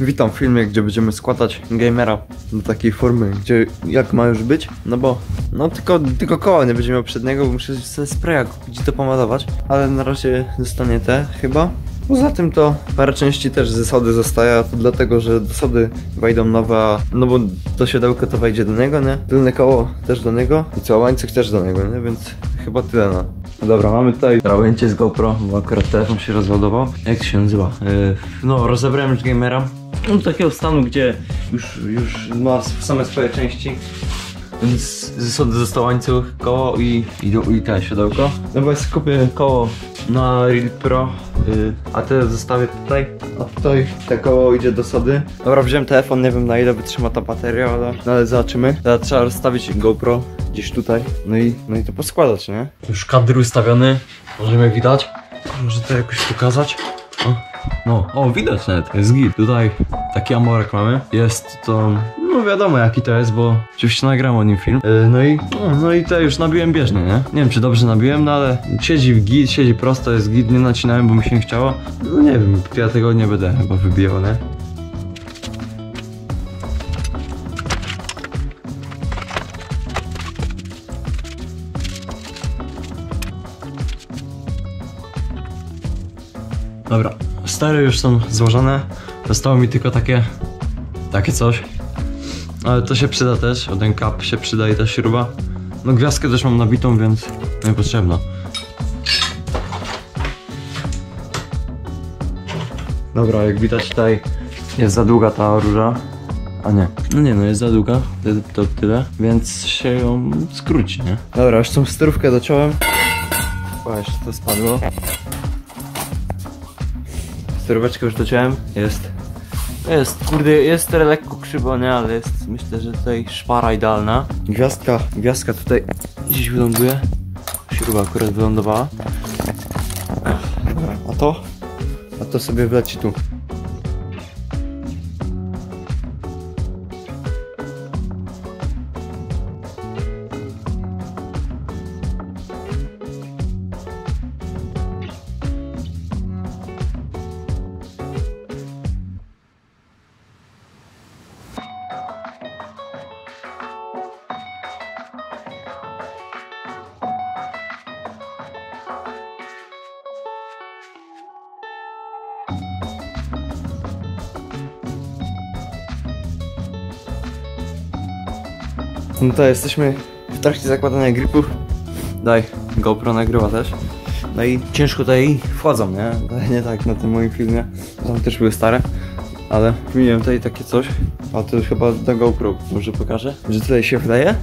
Witam w filmie, gdzie będziemy składać gamera do takiej formy, gdzie jak ma już być, no bo no tylko, tylko koła nie będzie miał przedniego, bo muszę sobie spraya kupić i to pomalować, ale na razie zostanie te chyba. Poza tym to parę części też ze sody zostaje, to dlatego, że do sody wejdą nowe, no bo to siodełko to wejdzie do niego, nie? Tylne koło też do niego i co, łańcuch też do niego, nie? Więc chyba tyle, no. No Dobra, mamy tutaj krawędzie z GoPro, bo akurat telefon się rozładował. Jak się nazywa? Yy, no, rozebrałem już gamera. No, takiego stanu, gdzie już, już ma same swoje części. Więc został łańcuch, koło i, i, i te siodełko. No bo ja kupię koło na Real Pro, yy, a te zostawię tutaj. A tutaj te koło idzie do sody. Dobra, wziąłem telefon, nie wiem na ile wytrzyma ta bateria, ale, no, ale zobaczymy. Teraz trzeba rozstawić GoPro gdzieś tutaj. No i, no i to poskładać, nie? Już kadr ustawiony, możemy widać. Może to jakoś pokazać. O. No, o widać nawet, jest git. Tutaj taki amorek mamy. Jest to, no wiadomo jaki to jest, bo oczywiście nagram o nim film. Yy, no i, no, no i to już nabiłem bieżnie, nie? Nie wiem czy dobrze nabiłem, no ale siedzi w git, siedzi prosto, jest git, nie nacinałem, bo mi się nie chciało. No nie wiem, ja tego nie będę chyba wybijał, nie? Dobra, stery już są złożone. Zostało mi tylko takie, takie coś. Ale to się przyda też, o ten kap się przyda i ta śruba. No gwiazdkę też mam nabitą, więc niepotrzebna. Dobra, jak widać tutaj jest za długa ta róża. A nie. No nie, no jest za długa, to, tyle, więc się ją skróci, nie? Dobra, już tą sterówkę dociąłem. Jeszcze to spadło. Steróweczkę już dociąłem. Jest. Jest, kurde, jest lekko krzywo, nie? Ale jest, myślę, że tutaj szpara idealna. Gwiazdka, gwiazdka tutaj gdzieś wyląduje. Śruba akurat wylądowała. A to? A to sobie wleci tu. No to jesteśmy w trakcie zakładania gripów. Daj, GoPro nagrywa też. No i ciężko tutaj wchodzą, nie? Nie tak na tym moim filmie. Tam też były stare. Ale miałem tutaj takie coś. A to już chyba na GoPro może pokażę. Że tutaj się wleje.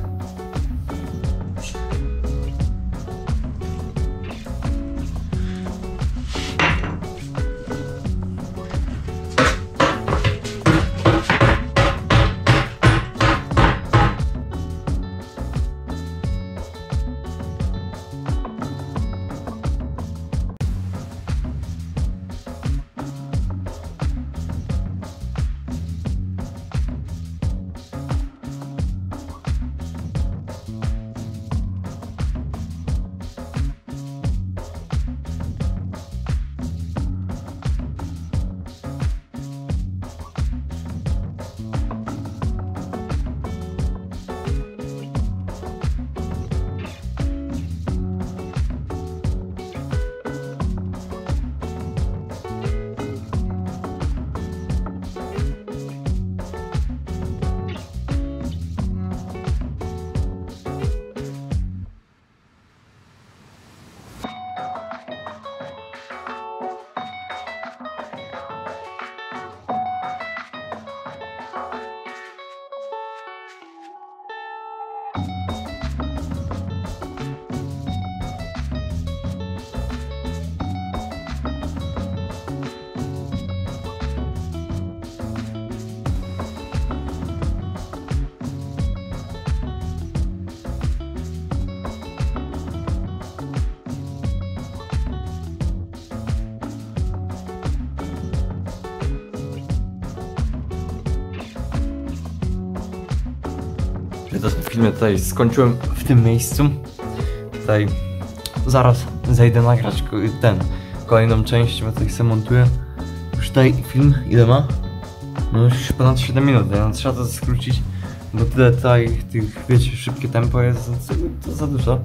Filmie tutaj skończyłem w tym miejscu. Tutaj zaraz zejdę nagrać ten kolejną część, bo tutaj sobie montuję. Już tutaj film ile ma? No już ponad 7 minut? No, trzeba to skrócić, bo tyle tutaj tych, wiecie, szybkie tempo jest, to za dużo.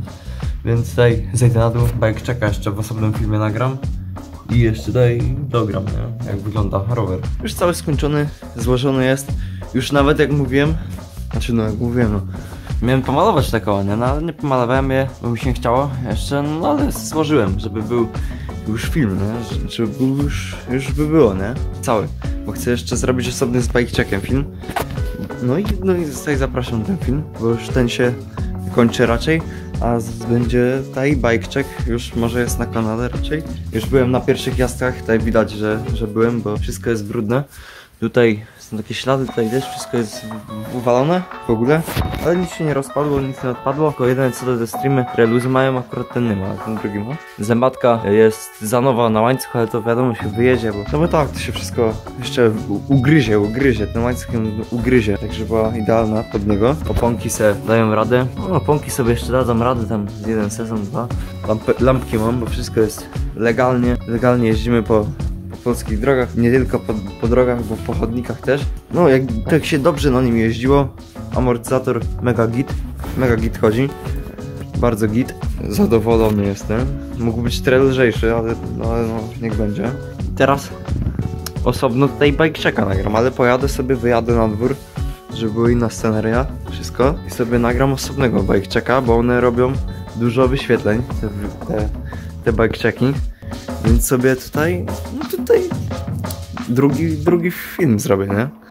Więc tutaj zejdę na dół, bike czeka jeszcze w osobnym filmie nagram. I jeszcze tutaj dogram, nie? Jak wygląda rower. Już cały skończony, złożony jest. Już nawet jak mówiłem, znaczy no jak mówiłem, no. Miałem pomalować te koła? No ale nie pomalowałem je, bo mi się nie chciało jeszcze, no ale złożyłem, żeby był już film, nie? Że- Żeby był już, już by było, nie? Cały. Bo chcę jeszcze zrobić osobny z bike checkiem film. No i, no i tutaj zapraszam ten film, bo już ten się kończy raczej, a będzie tutaj bike check, już może jest na kanale raczej. Już byłem na pierwszych jazdkach, tutaj widać, że, że byłem, bo wszystko jest brudne. Tutaj są takie ślady, tutaj też wszystko jest uwalone w ogóle, ale nic się nie rozpadło, nic nie odpadło, tylko jeden co do te streamy, które luzy mają, akurat ten nie ma, ten drugi ma. Zębatka jest za nowa na łańcuch, ale to wiadomo się wyjedzie, bo no bo tak, to się wszystko jeszcze ugryzie, ugryzie, ten łańcuch ją ugryzie, także była idealna pod niego. Oponki se dają radę, no oponki sobie jeszcze dadzą radę, tam jeden sezon, dwa. Lampki mam, bo wszystko jest legalnie, legalnie jeździmy po polskich drogach, nie tylko po, po drogach, bo po chodnikach też. No, jak tak się dobrze na nim jeździło, amortyzator mega git, mega git chodzi, bardzo git, zadowolony jestem. Mógł być trochę lżejszy, ale no, ale no niech będzie. Teraz osobno tutaj bike checka nagram, ale pojadę sobie, wyjadę na dwór, żeby była inna sceneria, wszystko i sobie nagram osobnego bike checka, bo one robią dużo wyświetleń, te, te, te bike checki. Więc sobie tutaj, no tutaj drugi, drugi film zrobię, nie?